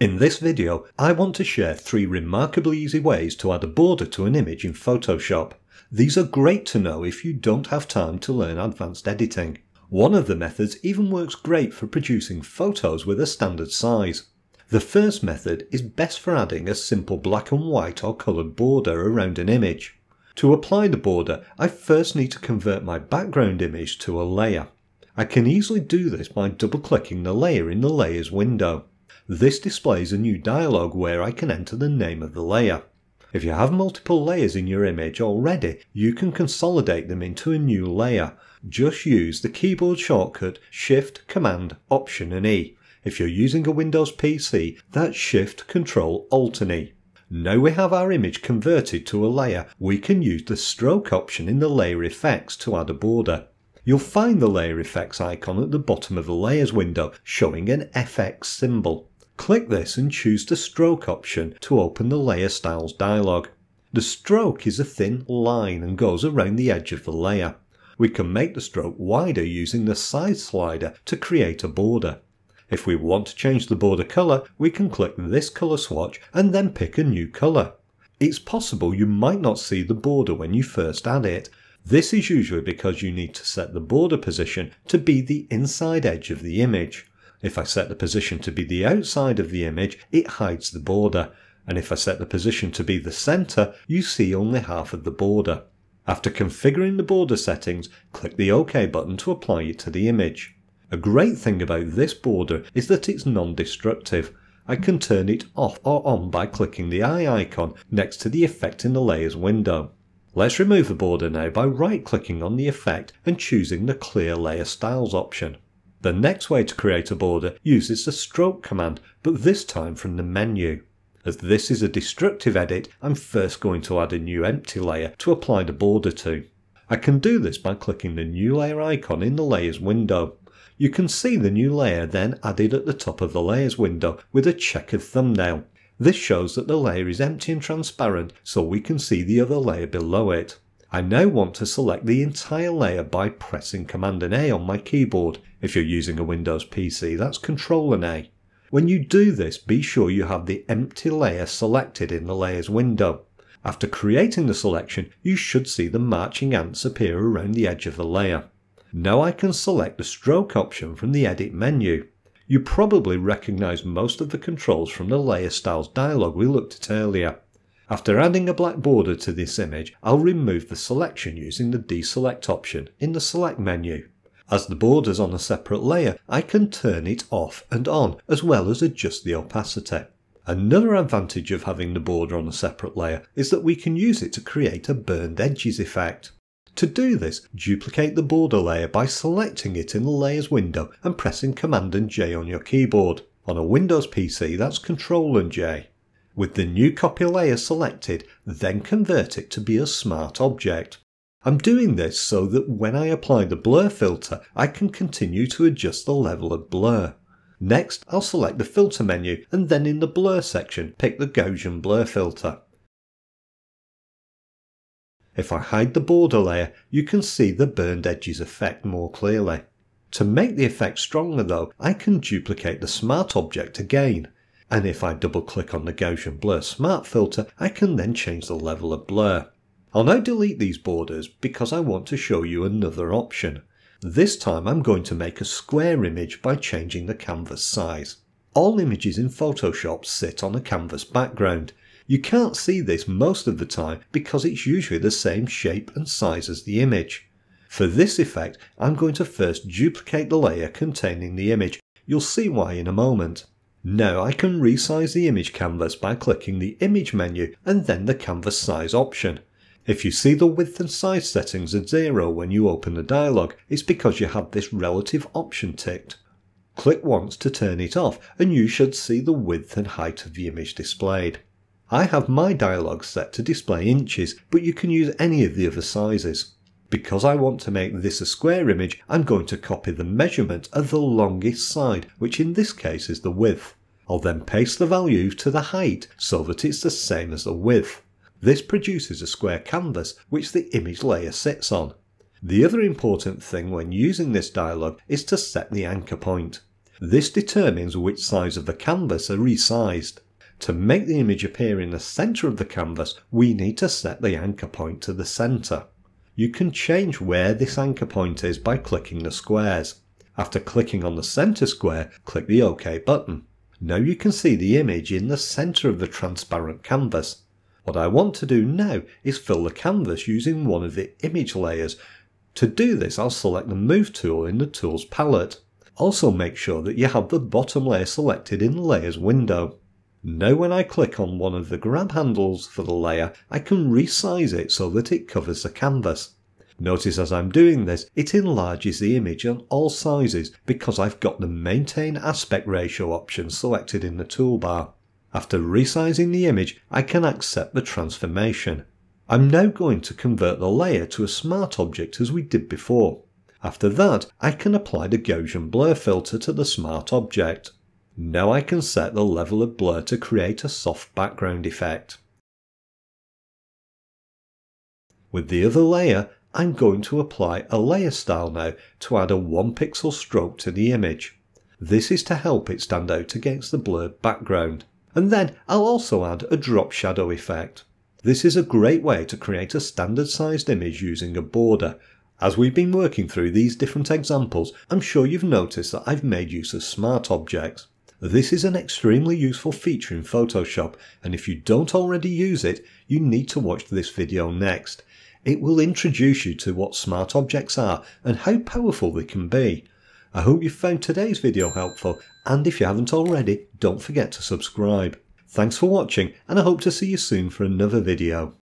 In this video, I want to share three remarkably easy ways to add a border to an image in Photoshop. These are great to know if you don't have time to learn advanced editing. One of the methods even works great for producing photos with a standard size. The first method is best for adding a simple black and white or coloured border around an image. To apply the border, I first need to convert my background image to a layer. I can easily do this by double clicking the layer in the Layers window. This displays a new dialog where I can enter the name of the layer. If you have multiple layers in your image already, you can consolidate them into a new layer. Just use the keyboard shortcut Shift, Command, Option and E. If you're using a Windows PC, that's Shift, Control, Alt and E. Now we have our image converted to a layer, we can use the stroke option in the layer effects to add a border. You'll find the layer effects icon at the bottom of the layers window showing an FX symbol. Click this and choose the stroke option to open the layer styles dialog. The stroke is a thin line and goes around the edge of the layer. We can make the stroke wider using the size slider to create a border. If we want to change the border colour, we can click this colour swatch and then pick a new colour. It's possible you might not see the border when you first add it. This is usually because you need to set the border position to be the inside edge of the image. If I set the position to be the outside of the image, it hides the border, and if I set the position to be the center, you see only half of the border. After configuring the border settings, click the OK button to apply it to the image. A great thing about this border is that it's non-destructive. I can turn it off or on by clicking the eye icon next to the effect in the layers window. Let's remove the border now by right clicking on the effect and choosing the clear layer styles option. The next way to create a border uses the stroke command, but this time from the menu. As this is a destructive edit, I'm first going to add a new empty layer to apply the border to. I can do this by clicking the new layer icon in the layers window. You can see the new layer then added at the top of the layers window with a checkered thumbnail. This shows that the layer is empty and transparent so we can see the other layer below it. I now want to select the entire layer by pressing Command and A on my keyboard. If you're using a Windows PC, that's Control and A. When you do this, be sure you have the empty layer selected in the Layers window. After creating the selection, you should see the marching ants appear around the edge of the layer. Now I can select the stroke option from the Edit menu. You probably recognise most of the controls from the Layer Styles dialog we looked at earlier. After adding a black border to this image, I'll remove the selection using the deselect option in the select menu. As the border's on a separate layer, I can turn it off and on, as well as adjust the opacity. Another advantage of having the border on a separate layer is that we can use it to create a burned edges effect. To do this, duplicate the border layer by selecting it in the Layers window and pressing Command and J on your keyboard. On a Windows PC, that's Control and J. With the new copy layer selected, then convert it to be a smart object. I'm doing this so that when I apply the blur filter, I can continue to adjust the level of blur. Next, I'll select the filter menu and then in the blur section, pick the Gaussian blur filter. If I hide the border layer, you can see the burned edges effect more clearly. To make the effect stronger though, I can duplicate the smart object again and if I double click on the Gaussian Blur Smart filter, I can then change the level of blur. I'll now delete these borders because I want to show you another option. This time I'm going to make a square image by changing the canvas size. All images in Photoshop sit on a canvas background. You can't see this most of the time because it's usually the same shape and size as the image. For this effect, I'm going to first duplicate the layer containing the image. You'll see why in a moment. Now I can resize the image canvas by clicking the image menu and then the canvas size option. If you see the width and size settings at zero when you open the dialog, it's because you have this relative option ticked. Click once to turn it off and you should see the width and height of the image displayed. I have my dialog set to display inches, but you can use any of the other sizes. Because I want to make this a square image, I'm going to copy the measurement of the longest side, which in this case is the width. I'll then paste the value to the height so that it's the same as the width. This produces a square canvas which the image layer sits on. The other important thing when using this dialog is to set the anchor point. This determines which sides of the canvas are resized. To make the image appear in the centre of the canvas, we need to set the anchor point to the centre. You can change where this anchor point is by clicking the squares. After clicking on the centre square, click the OK button. Now you can see the image in the centre of the transparent canvas. What I want to do now is fill the canvas using one of the image layers. To do this I'll select the Move tool in the Tools palette. Also make sure that you have the bottom layer selected in the Layers window. Now when I click on one of the grab handles for the layer, I can resize it so that it covers the canvas. Notice as I'm doing this, it enlarges the image on all sizes because I've got the maintain aspect ratio option selected in the toolbar. After resizing the image, I can accept the transformation. I'm now going to convert the layer to a smart object as we did before. After that, I can apply the Gaussian blur filter to the smart object. Now I can set the level of blur to create a soft background effect. With the other layer, I'm going to apply a layer style now to add a 1 pixel stroke to the image. This is to help it stand out against the blurred background. And then I'll also add a drop shadow effect. This is a great way to create a standard sized image using a border. As we've been working through these different examples, I'm sure you've noticed that I've made use of smart objects. This is an extremely useful feature in Photoshop and if you don't already use it, you need to watch this video next. It will introduce you to what smart objects are and how powerful they can be. I hope you found today's video helpful and if you haven't already, don't forget to subscribe. Thanks for watching and I hope to see you soon for another video.